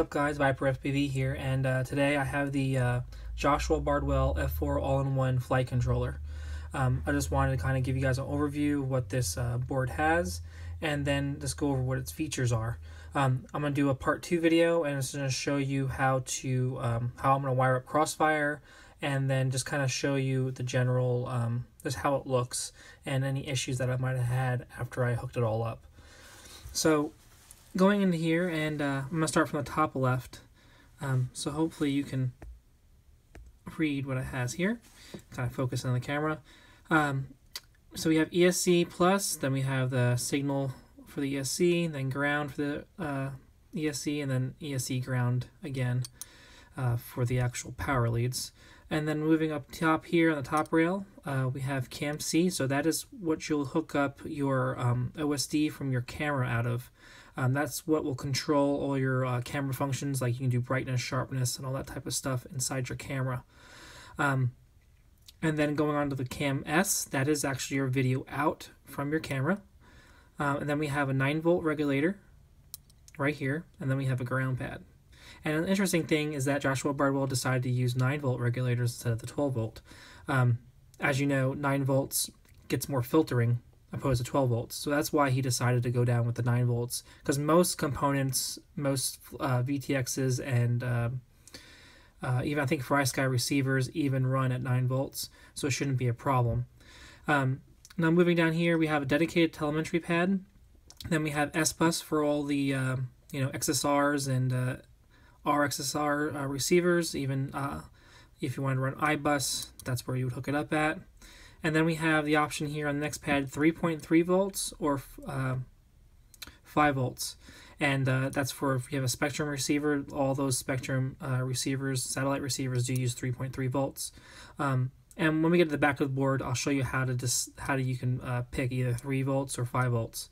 up guys, Viper FPV here, and uh, today I have the uh, Joshua Bardwell F4 all-in-one flight controller. Um, I just wanted to kind of give you guys an overview of what this uh, board has, and then just go over what its features are. Um, I'm going to do a part 2 video, and it's going to show you how to um, how I'm going to wire up Crossfire, and then just kind of show you the general, um, just how it looks, and any issues that I might have had after I hooked it all up. So going into here, and uh, I'm going to start from the top left. Um, so hopefully you can read what it has here. Kind of focus on the camera. Um, so we have ESC plus, then we have the signal for the ESC, then ground for the uh, ESC, and then ESC ground again uh, for the actual power leads. And then moving up top here on the top rail, uh, we have CAM-C. So that is what you'll hook up your um, OSD from your camera out of. Um, that's what will control all your uh, camera functions, like you can do brightness, sharpness, and all that type of stuff inside your camera. Um, and then going on to the Cam S, that is actually your video out from your camera. Um, and then we have a 9 volt regulator right here, and then we have a ground pad. And an interesting thing is that Joshua Bardwell decided to use 9 volt regulators instead of the 12 volt. Um, as you know, 9 volts gets more filtering opposed to 12 volts. So that's why he decided to go down with the 9 volts. Because most components, most uh, VTXs and uh, uh, even I think FrSky receivers even run at 9 volts. So it shouldn't be a problem. Um, now moving down here, we have a dedicated telemetry pad. Then we have SBus for all the um, you know XSRs and uh, RXSR uh, receivers. Even uh, if you want to run iBus, that's where you would hook it up at. And then we have the option here on the next pad 3.3 volts or uh, 5 volts. And uh, that's for if you have a Spektrum receiver, all those Spektrum uh, receivers, satellite receivers, do use 3.3 volts. Um, and when we get to the back of the board, I'll show you how to just how you can uh, pick either 3 volts or 5 volts.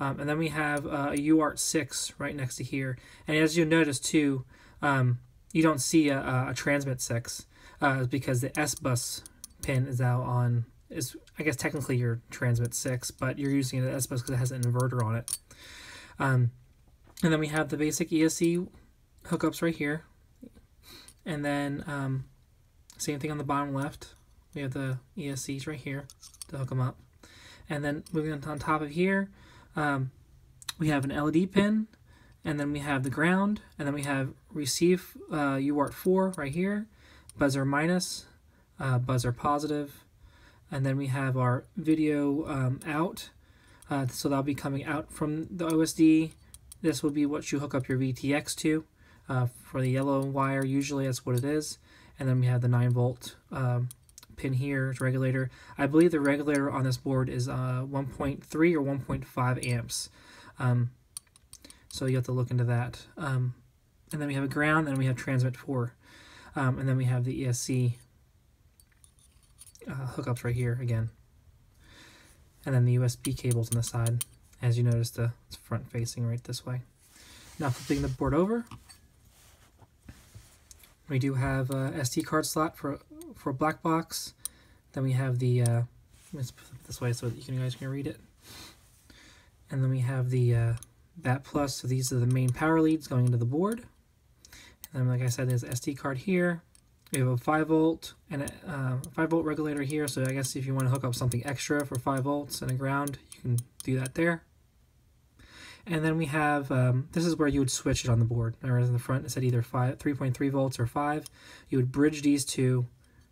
Um, and then we have uh, a UART 6 right next to here. And as you notice too, um, you don't see a, a transmit 6 uh, because the S-Bus pin is out on is I guess technically your transmit six, but you're using it as because it has an inverter on it. Um, and then we have the basic ESC hookups right here, and then um, same thing on the bottom left. We have the ESCs right here to hook them up, and then moving on top of here, um, we have an LED pin, and then we have the ground, and then we have receive uh, UART 4 right here, buzzer minus, uh, buzzer positive, and then we have our video um, out. Uh, so that'll be coming out from the OSD. This will be what you hook up your VTX to. Uh, for the yellow wire, usually that's what it is. And then we have the 9 volt um, pin here, regulator. I believe the regulator on this board is uh, 1.3 or 1.5 amps. Um, so you have to look into that. Um, and then we have a ground, and we have transmit 4. Um, and then we have the ESC uh, hookups right here again. And then the USB cables on the side. As you notice, the it's front facing right this way. Now flipping the board over, we do have a SD card slot for for black box. Then we have the uh, let's put it this way so that you, can, you guys can read it. And then we have the uh, BAT plus. So these are the main power leads going into the board. And then, like I said, there's SD card here. We have a 5 volt and a uh, 5 volt regulator here, so I guess if you want to hook up something extra for 5 volts and a ground, you can do that there. And then we have, um, this is where you would switch it on the board. Whereas in the front it said either 5, 3.3 volts or 5. You would bridge these two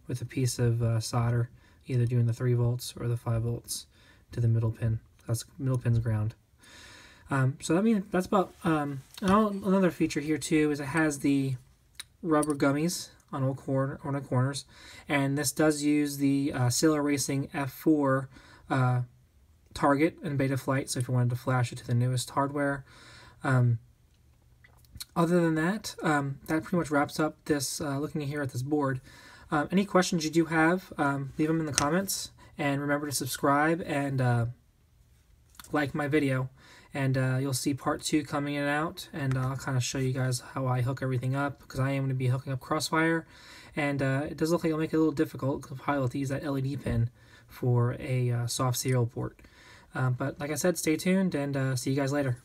with a piece of uh, solder, either doing the 3 volts or the 5 volts to the middle pin. That's middle pin's ground. Um, so that means that's about um, another feature here too is it has the rubber gummies on all, corner, on corners. And this does use the uh, Racing F4 uh, target in Betaflight, so if you wanted to flash it to the newest hardware. Um, other than that, um, that pretty much wraps up this, uh, looking here at this board. Um, any questions you do have, um, leave them in the comments. And remember to subscribe and uh, like my video and uh, you'll see part two coming in out and I'll kind of show you guys how I hook everything up because I am going to be hooking up Crossfire and uh, it does look like it'll make it a little difficult I'll have to use that LED pin for a uh, soft serial port. Uh, but like I said, stay tuned and uh, see you guys later.